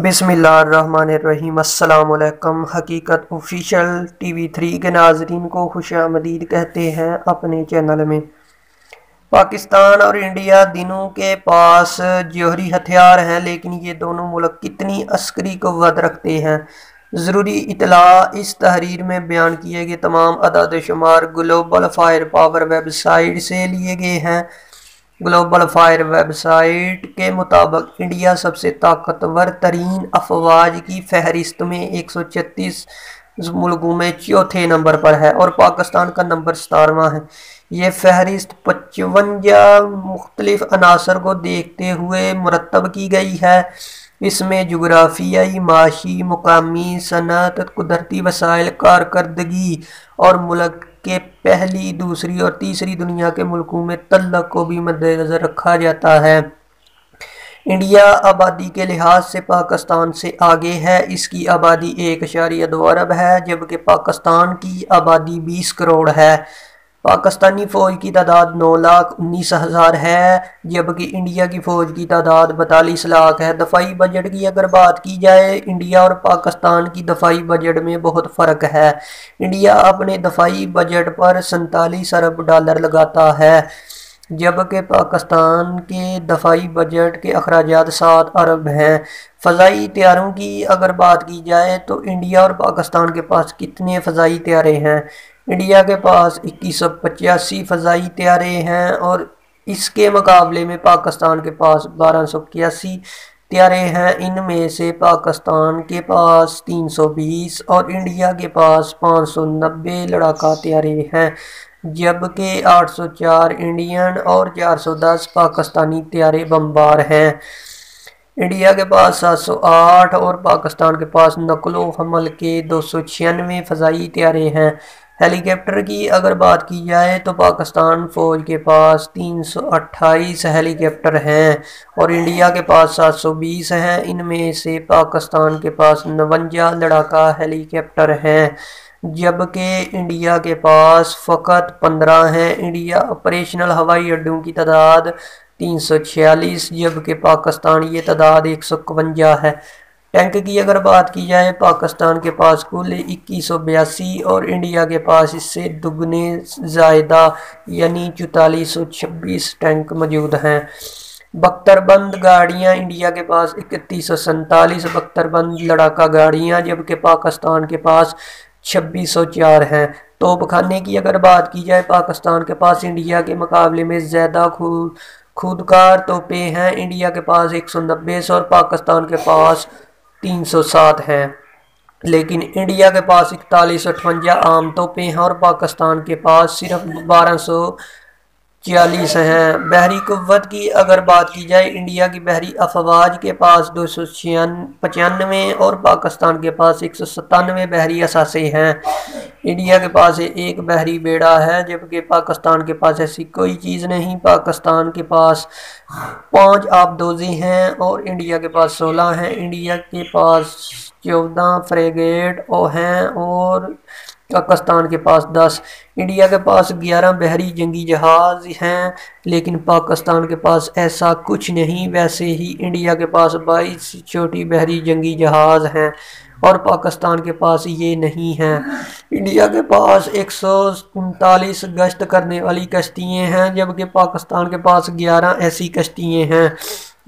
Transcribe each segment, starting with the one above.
बिसमीम अल्लाम हकीकत official TV three के नाजरीन को खुश आमदीद कहते हैं अपने चैनल में। पाकिस्तान और इंडिया दिनों के पास जौहरी हथियार हैं, लेकिन ये दोनों मुल्क कितनी अस्करी क़वत रखते हैं? ज़रूरी इतला इस तहरीर में बयान किए गए तमाम अदाद शुमार ग्लोबल फायर पावर वेबसाइट से लिए गए हैं। ग्लोबल फायर वेबसाइट के मुताबिक इंडिया सबसे ताकतवर तरीन अफवाज की फहरिस्त में एक सौ छत्तीस मुल्कों में चौथे नंबर पर है और पाकिस्तान का नंबर सतारवा है। ये फहरिस्त पचवंजा मुख्तलिफ़ अनासर को देखते हुए मुरतब की गई है। इसमें जोग्राफियाई माशी, मुकामी सनत कुदरती वसाइल कारकर्दगी और मुल्क के पहली, दूसरी और तीसरी दुनिया के मुल्कों में तल्लक को भी मद्देनज़र रखा जाता है। इंडिया आबादी के लिहाज से पाकिस्तान से आगे है। इसकी आबादी एक अशारिया दो अरब है, जबकि पाकिस्तान की आबादी बीस करोड़ है। पाकिस्तानी फ़ौज की तादाद नौ लाख उन्नीस हज़ार है, जबकि इंडिया की फ़ौज की तादाद बतालीस लाख है। दफाई बजट की अगर बात की जाए, इंडिया और पाकिस्तान की दफाई बजट में बहुत फ़र्क है। इंडिया अपने दफाई बजट पर सैंतालीस अरब डॉलर लगाता है, जबकि पाकिस्तान के दफाई बजट के अखराज सात अरब हैं। फ़जाई तैयारों की अगर बात की जाए तो इंडिया और पाकिस्तान के पास कितने फ़जाई तैयारे हैं? इंडिया के पास इक्कीस सौ पचासी फ़जाई त्यारे हैं और इसके मुकाबले में पाकिस्तान के पास बारह सौ इक्यासी त्यारे हैं। इनमें से पाकिस्तान के पास 320 और इंडिया के पास 590 लड़ाका त्यारे हैं, जबकि 804 इंडियन और 410 पाकिस्तानी त्यारे बम्बार हैं। इंडिया के पास 708 और पाकिस्तान के पास नकलो हमल के दो सौ छियानवे फ़जाई त्यारे हैं। हेलीकॉप्टर की अगर बात की जाए तो पाकिस्तान फ़ौज के पास 328 हेलीकॉप्टर हैं और इंडिया के पास 720 हैं। इनमें से पाकिस्तान के पास नवंजा लड़ाका हेलीकॉप्टर हैं, जबकि इंडिया के पास फ़कत 15 हैं। इंडिया ऑपरेशनल हवाई अड्डों की तादाद तीन सौ छियालीस, जबकि पाकिस्तान ये तादाद एक सौ है। टैंक की अगर बात की जाए, पाकिस्तान के पास कुल इक्कीस और इंडिया के पास इससे दुगने ज़ायदा, यानी चौतालीस सौ छब्बीस टैंक मौजूद हैं। बख्तरबंद गाड़ियाँ, इंडिया के पास इकतीस सौ सैंतालीस बख्तरबंद लड़ाका गाड़ियाँ, जबकि पाकिस्तान के पास छब्बीस सौ चार हैं। तोप खाने की अगर बात की जाए, पाकिस्तान के पास इंडिया के मुकाबले में ज़्यादा खुद खुदकार तोपें हैं। इंडिया के पास एक सौ नब्बे और पाकिस्तान के पास तीन सौ सात हैं। लेकिन इंडिया के पास इकतालीस अठवंजा आम तोपें हैं और पाकिस्तान के पास सिर्फ़ बारह सौ छियालीस हैं। बहरी कुत की अगर बात की जाए, इंडिया की बहरी अफवाज के पास दो सौ छियान पचानवे और पाकिस्तान के पास एक सौ सतानवे बहरी असासे हैं। इंडिया के पास एक बहरी बेड़ा है, जबकि पाकिस्तान के पास ऐसी कोई चीज़ नहीं। पाकिस्तान के पास पाँच आबदोजी हैं और इंडिया के पास सोलह हैं। इंडिया के पास चौदह फ्रेगेट और हैं और पाकिस्तान के पास दस, इंडिया के पास ग्यारह बहरी जंगी जहाज़ हैं, लेकिन पाकिस्तान के पास ऐसा कुछ नहीं। वैसे ही इंडिया के पास बाईस छोटी बहरी जंगी जहाज़ हैं और पाकिस्तान के पास ये नहीं है। इंडिया के पास एक सौ उनतालीस गश्त करने वाली कश्तियाँ हैं, जबकि पाकिस्तान के पास ग्यारह ऐसी कश्तियाँ हैं।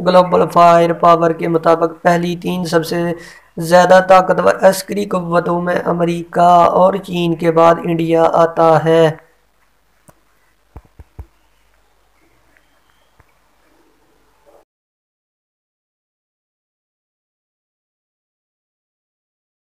ग्लोबल फायर पावर के मुताबिक पहली तीन सबसे ज़्यादा ताकतवर अस्करी क़वतों में अमरीका और चीन के बाद इंडिया आता है।